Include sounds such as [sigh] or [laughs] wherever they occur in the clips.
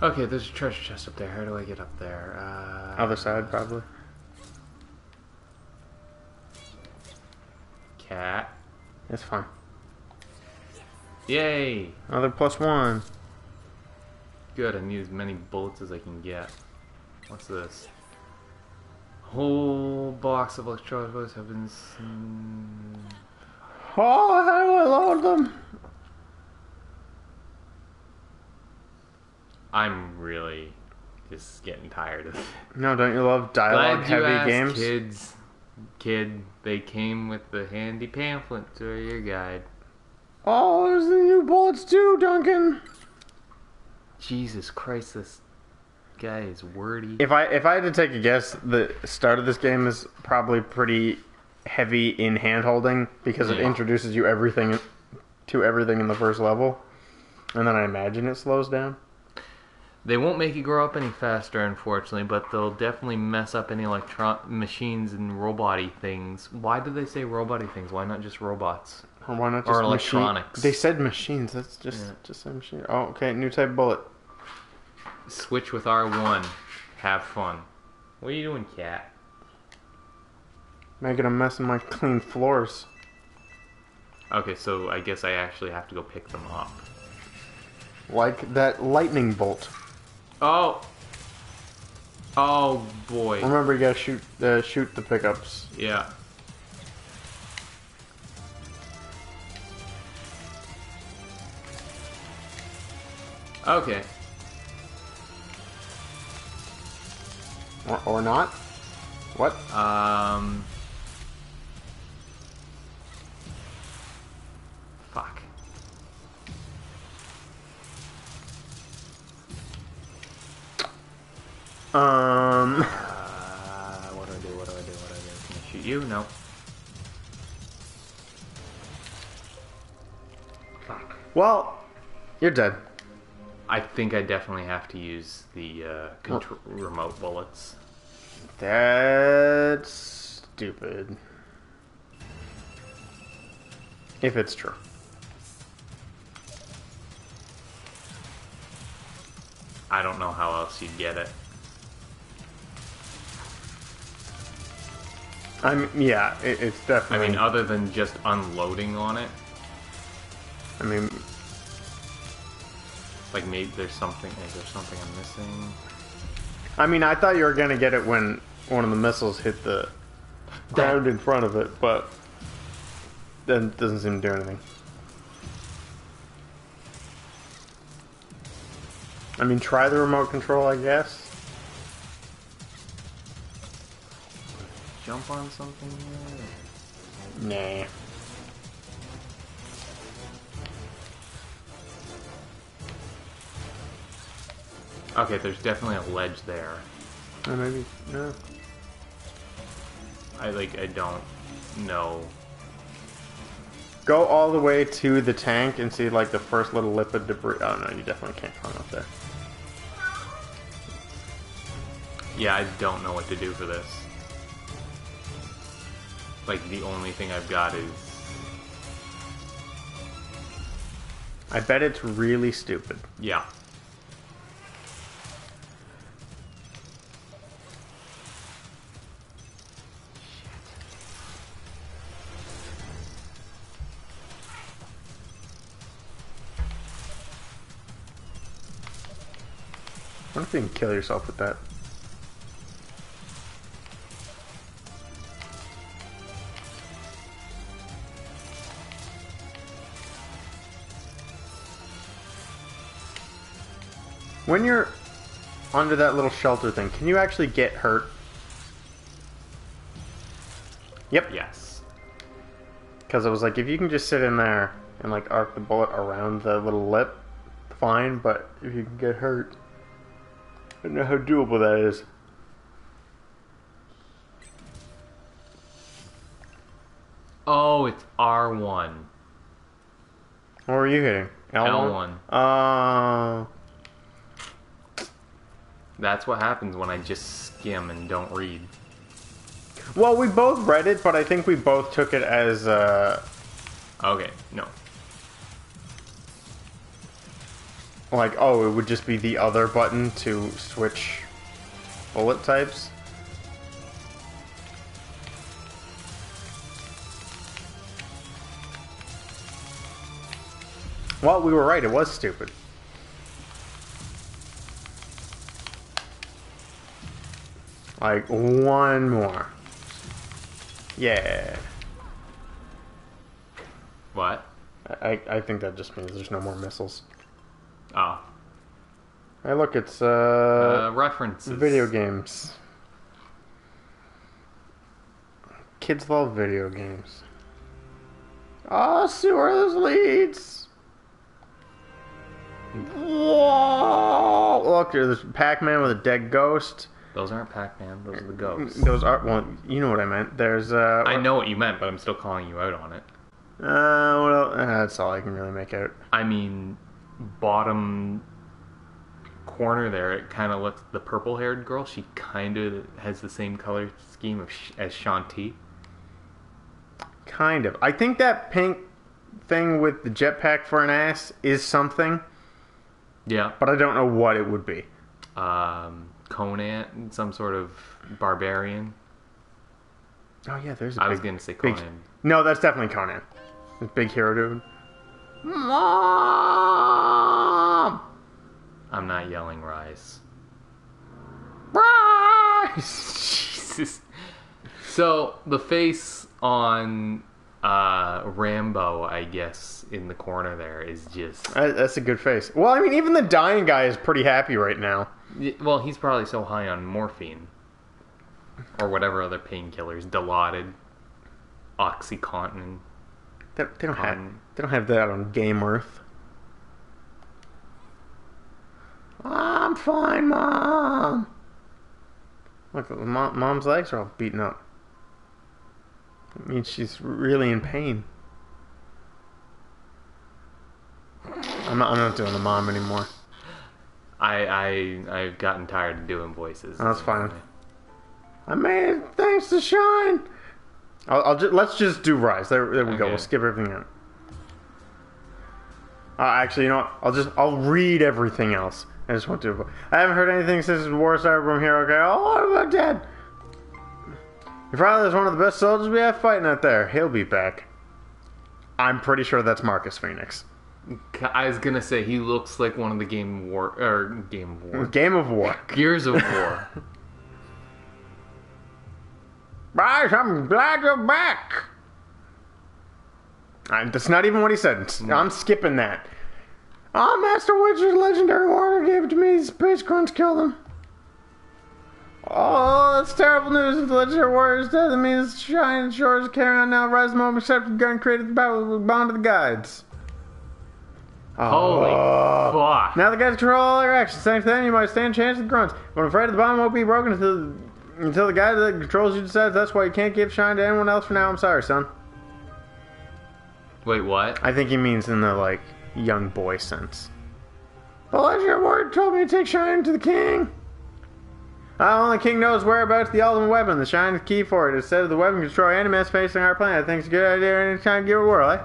Okay, there's a treasure chest up there. How do I get up there? Uh, Other side, probably. Cat. It's fine. Yay! Another plus one. Good, I need as many bullets as I can get. What's this? Whole box of electronic bullets have been. Oh, how do I load them? I'm really just getting tired of it. No, don't you love dialogue Glad you heavy asked, games? kids. Kid, they came with the handy pamphlet to your guide. Oh, there's the new bullets too, Duncan. Jesus Christ, this guy is wordy. If I if I had to take a guess, the start of this game is probably pretty heavy in hand holding because it Yeah. introduces you everything to everything in the first level, and then I imagine it slows down. They won't make you grow up any faster, unfortunately, but they'll definitely mess up any electron machines and robot things. Why did they say robot things? Why not just robots? Or why not Or just electronics. Machine? They said machines. That's just Yeah. just say machine. Oh, okay. New type bullet. Switch with R1. Have fun. What are you doing, cat? Making a mess of my clean floors. Okay, so I guess I actually have to go pick them up. Like that lightning bolt. Oh! Oh boy. Remember, you gotta shoot uh, shoot the pickups. Yeah. Okay. Or, or not? What? Um. Um. Uh, [laughs] what do I do? What do I do? What do I do? Can I shoot you? No. Fuck. Well, you're dead. I think I definitely have to use the uh, contr- remote bullets. That's stupid. If it's true. I don't know how else you'd get it. I'm yeah, it, it's definitely. I mean, other than just unloading on it, I mean, like maybe there's something. Is there something I'm missing? I mean, I thought you were gonna get it when one of the missiles hit the ground in front of it, but then it doesn't seem to do anything. I mean, try the remote control, I guess. Jump on something here? Nah. Okay, there's definitely a ledge there. Or maybe no. I like. I don't know. Go all the way to the tank and see like the first little lip of debris. Oh no, you definitely can't climb up there. Yeah, I don't know what to do for this. Like the only thing I've got is I bet it's really stupid. yeah. What if you can kill yourself with that? When you're under that little shelter thing, can you actually get hurt? Yep. Yes. Because I was like, if you can just sit in there and like arc the bullet around the little lip, fine. But if you can get hurt, I don't know how doable that is. Oh, it's R one. What were you hitting? L1. Oh, That's what happens when I just skim and don't read. well, we both read it, but I think we both took it as uh, Okay, no. like, oh, it would just be the other button to switch bullet types. Well, we were right. It was stupid. Like, one more. Yeah. What? I, I think that just means there's no more missiles. Oh. Hey, look, it's, Uh, uh, references. video games. Kids love video games. Oh, see where this leads. Whoa! Look, there's Pac-Man with a dead ghost. Those aren't Pac-Man. Those are the ghosts. Those are well, you know what I meant. There's uh, I know what you meant, but I'm still calling you out on it. Uh, well, uh, that's all I can really make out. I mean, bottom corner there, it kind of looks the purple-haired girl. She kind of has the same color scheme of Sh- as Shantae. Kind of. I think that pink thing with the jetpack for an ass is something, Yeah. but I don't know what it would be. Um, Conan, some sort of barbarian. Oh yeah, there's a I was big- gonna say big- Conan. No, that's definitely Conan. Big hero dude. Mom! I'm not yelling rise. Rise! [laughs] Jesus. So the face on uh, Rambo, I guess, in the corner there is just. That's a good face. Well, I mean, even the dying guy is pretty happy right now. Well, he's probably so high on morphine or whatever other painkillers, Dilaudid, OxyContin. They, they don't have they don't have that on Game Earth. I'm fine, mom. Look, mom, mom's legs are all beaten up. It means she's really in pain. I'm not, I'm not doing the mom anymore. I I I've gotten tired of doing voices. That's fine. I made it thanks to Shine. I'll, I'll just let's just do Rise. There, there we go. We'll skip everything out. Uh, actually, you know what? I'll just I'll read everything else. I just want to. I haven't heard anything since the war started from here. Okay. Oh, what about Dad? Your father is one of the best soldiers we have fighting out there. He'll be back. I'm pretty sure that's Marcus Fenix. I was gonna say he looks like one of the Game War or Game of War, Game of War. [laughs] Gears of War. Rise, I'm glad you're back. I, that's not even what he said. I'm skipping that. Ah, Master Witcher's legendary warrior gave it to me. Space Grunts killed him. Oh, that's terrible news. If the legendary warrior is dead, that means Shining Shores carry on now. Rise the moment except the gun created the battle with bound to the guides. Holy Oh. fuck! Now the guys control all their actions. To them, you might stand a chance with grunts. But I'm afraid the bomb won't be broken until until the guy that controls you decides that's why you can't give shine to anyone else for now. I'm sorry, son. Wait, what? I think he means in the like young boy sense. The legendary warrior told me to take shine to the king. Uh, only king knows whereabouts the ultimate weapon. The shine is key for it. Instead of the weapon can destroy enemies facing our planet. I think it's a good idea anytime give it a whirl, eh?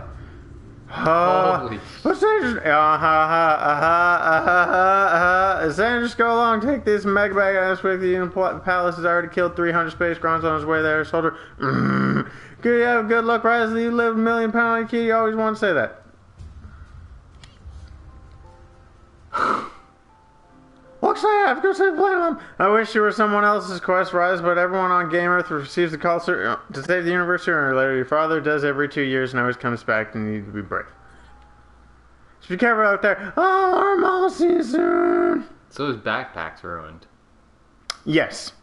Uh, Holy What's that? Uh ha ha uh ha uh ha uh ha. Is just go along? Take this mega bag ice with you. Pl- Palace has already killed 300 space grunts on his way there. Soldier. Mm. Good, you have good luck, Rise. You live a million pound kid. You always want to say that. Looks like I have to go save the. I wish you were someone else's quest, Rise, but everyone on Game Earth receives the call to to save the universe sooner or later. Your father does every two years and always comes back, and you need to be brave. So be careful out there. Oh, will see soon. So his backpack's ruined. Yes.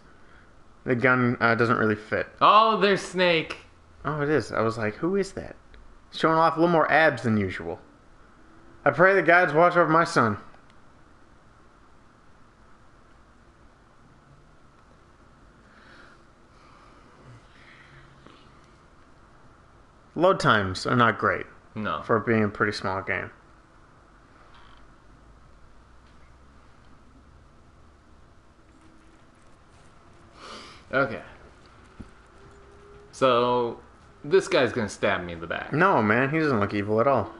The gun uh, doesn't really fit. Oh, there's Snake. Oh, it is. I was like, who is that? Showing off a little more abs than usual. I pray the gods watch over my son. Load times are not great No. for being a pretty small game. Okay. So this guy's gonna stab me in the back. No, man, he doesn't look evil at all.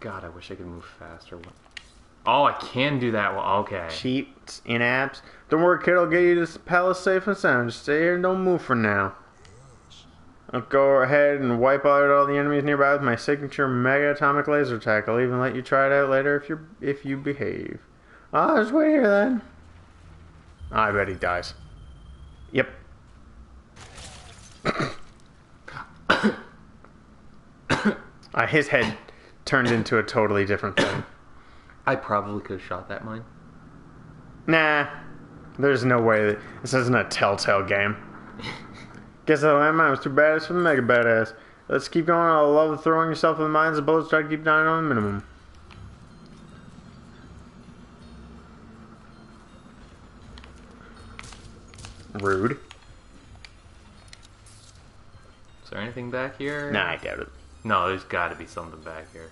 God, I wish I could move faster. Oh, I can do that. Well, okay. Cheats in apps. Don't worry, kid. I'll get you this palace safe and sound. Just stay here and don't move for now. I'll go ahead and wipe out all the enemies nearby with my signature mega atomic laser attack. I'll even let you try it out later if you if you behave. Ah, just wait here then. I bet he dies. Yep. uh, his head turned into a totally different thing. I probably could have shot that mine. Nah, there's no way that this isn't a Telltale game. [laughs] Guess that landmine was too badass for the mega badass. Let's keep going. I love throwing yourself in the mines and bullets. Try to keep dying on the minimum. Rude. Is there anything back here? Nah, I doubt it. No, there's got to be something back here.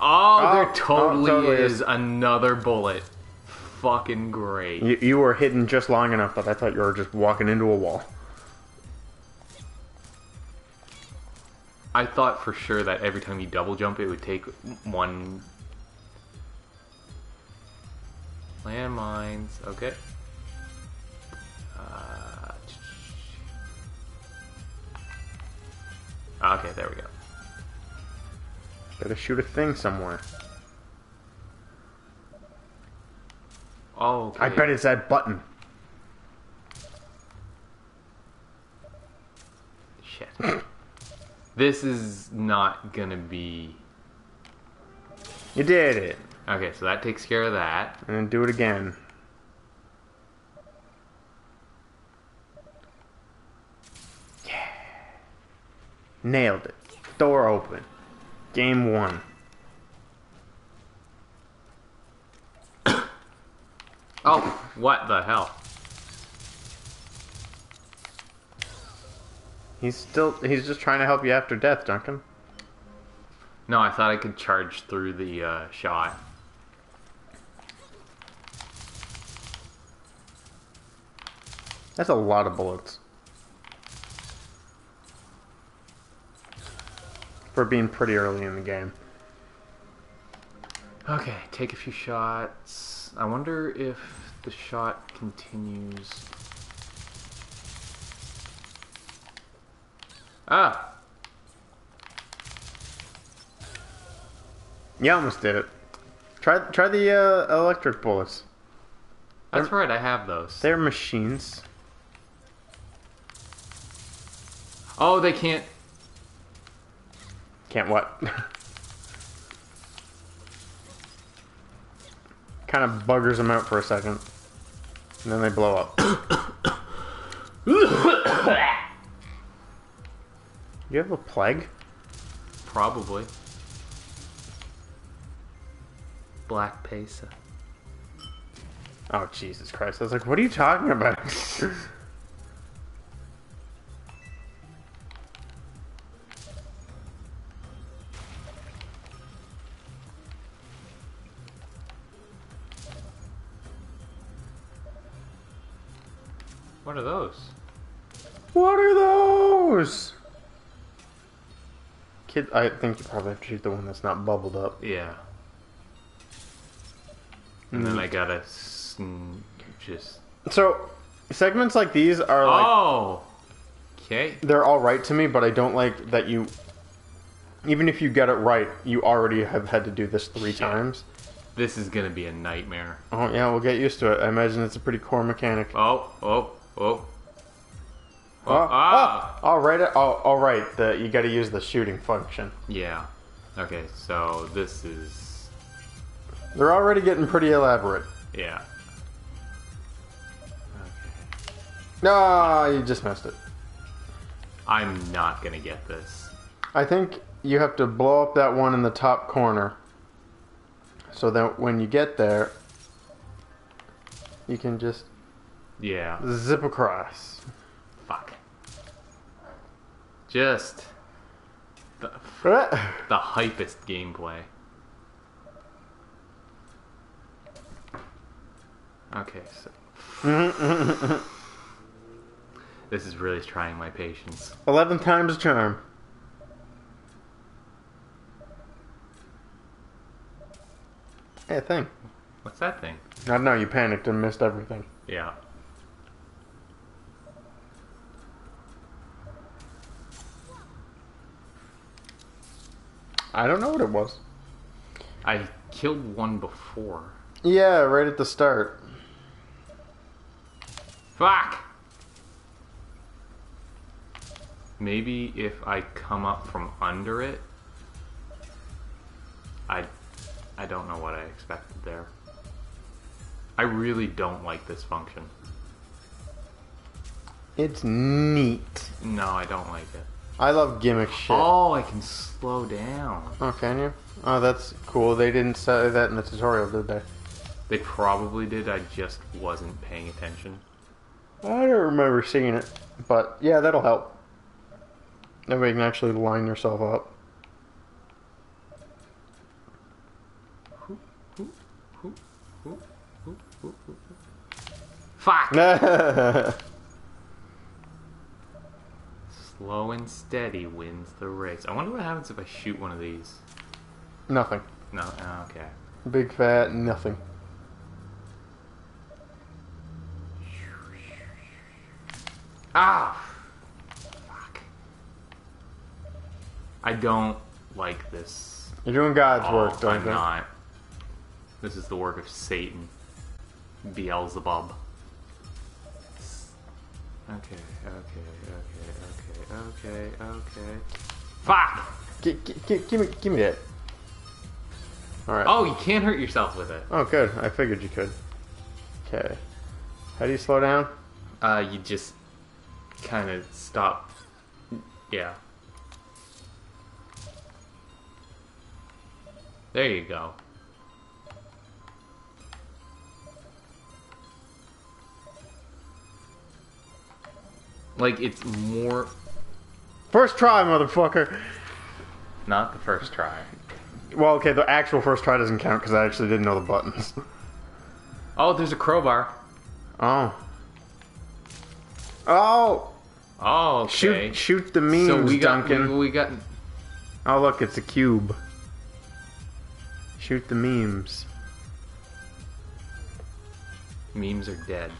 Oh, Oh, there oh, totally, totally is. is. another bullet. Fucking great. You, you were hidden just long enough that I thought you were just walking into a wall. I thought for sure that every time you double jump, it would take one. Landmines. Okay. Uh, okay, there we go. Gotta shoot a thing somewhere. Oh, okay. I bet it's that button. Shit. this is not gonna be. You did it. Okay, so that takes care of that. And then do it again. Yeah. Nailed it. Door open. Game one. [coughs] Oh, what the hell? He's still he's just trying to help you after death, Duncan. No, I thought I could charge through the uh, shot. That's a lot of bullets. For being pretty early in the game. Okay, take a few shots. I wonder if the shot continues. Ah! You almost did it. Try try the uh, electric bullets. That's right, I have those. They're machines. Oh, they can't. Can't what? kind of buggers them out for a second. And then they blow up. [coughs] you have a plague? Probably. Black Pesa. Oh, Jesus Christ. I was like, what are you talking about? [laughs] are those? what are those? Kid, I think you probably have to shoot the one that's not bubbled up. Yeah. And then I gotta just. So, segments like these are like. Oh! Okay. they're all right to me, but I don't like that you. Even if you get it right, you already have had to do this three Shit. times. This is gonna be a nightmare. Oh yeah, we'll get used to it. I imagine it's a pretty core mechanic. Oh, oh, oh. Oh, Oh, ah! oh, all right. Oh, all right. The you got to use the shooting function. Yeah. Okay, so this is. They're already getting pretty elaborate. Yeah. No, you just missed it. I'm not gonna get this. I think you have to blow up that one in the top corner, so that when you get there, you can just yeah. Zip across. Fuck. Just the, [laughs] the hypest gameplay. Okay, so. [laughs] this is really trying my patience. 11 times charm. Hey, thing. What's that thing? I don't know, you panicked and missed everything. Yeah. I don't know what it was. I killed one before. Yeah, right at the start. Fuck! Maybe if I come up from under it, I, I don't know what I expected there. I really don't like this function. It's neat. No, I don't like it. I love gimmick shit. Oh, I can slow down. Oh, can you? Oh, that's cool. They didn't say that in the tutorial, did they? They probably did, I just wasn't paying attention. I don't remember seeing it, but yeah, that'll help. That way you can actually line yourself up. Fuck! [laughs] Slow and steady wins the race. I wonder what happens if I shoot one of these. Nothing. No, oh, okay. Big fat nothing. Ah! Fuck. I don't like this. You're doing God's Oh, work, don't I'm you? not. This is the work of Satan. Beelzebub. Okay, okay, okay, okay, okay, okay. Fuck! G- g- g- give me, give me that. All right. Oh, you can't hurt yourself with it. Oh, good. I figured you could. Okay. How do you slow down? Uh, you just kind of stop. Yeah. There you go. Like, it's more. First try, motherfucker. Not the first try. Well, okay, the actual first try doesn't count because I actually didn't know the buttons. [laughs] Oh, there's a crowbar. Oh. Oh! Oh, okay. Shoot, shoot the memes, so we got, Duncan. we, we got. Oh, look, it's a cube. Shoot the memes. Memes are dead.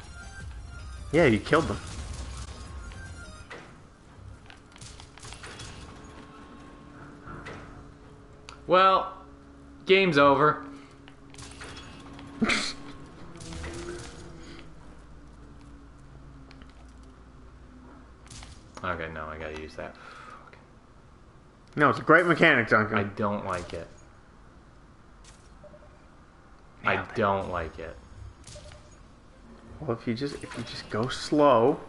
Yeah, you killed them. Well, game's over. okay, no, I gotta use that. No, it's a great mechanic, Duncan. I don't like it. I Nailed it. don't like it. Well, if you just if you just go slow.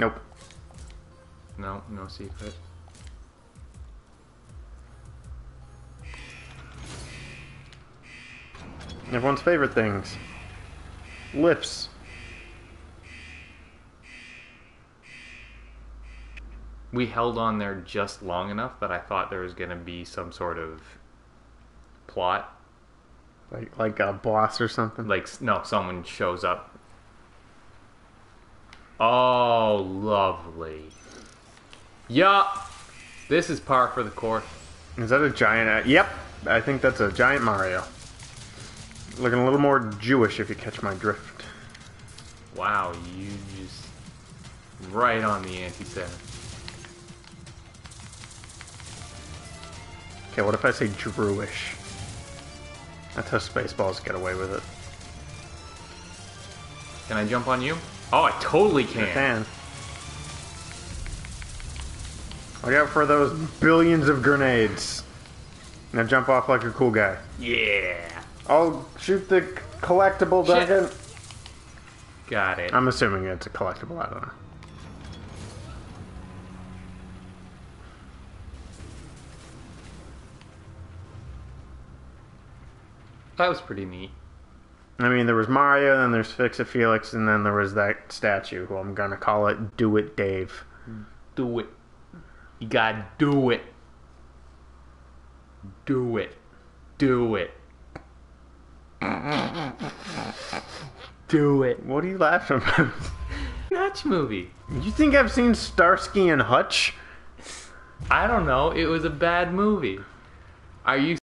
Nope. No, no secret. Everyone's favorite things. Lips. We held on there just long enough that I thought there was gonna be some sort of plot. Like like a boss or something. Like, no, someone shows up. Oh, lovely. Yup. This is par for the course. Is that a giant? Yep, I think that's a giant Mario. Looking a little more Jewish if you catch my drift. Wow, you just right on the anti-center. Okay, what if I say Jewish? That's how Spaceballs get away with it. Can I jump on you? Oh, I totally can. Can. Look out for those billions of grenades. Now jump off like a cool guy. Yeah. I'll shoot the collectible. Duncan. Got it. I'm assuming it's a collectible. I don't know. that was pretty neat. I mean, there was Mario, then there's Fix It Felix, and then there was that statue who I'm gonna call it Do It Dave. Do it. You gotta do it. Do it. Do it. Do it. What are you laughing about? [laughs] Hutch movie. You think I've seen Starsky and Hutch? I don't know. It was a bad movie. Are you